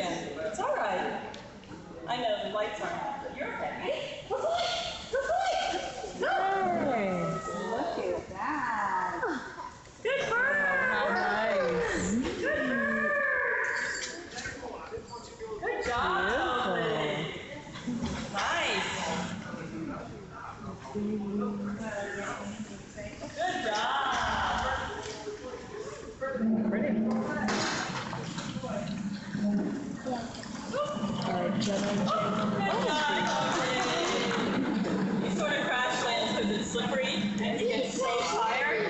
again. It's all right. I know the lights aren't on, but you're okay. Look at that. Good. Nice. Good. Good job. Nice. Good job. Pretty. Jalan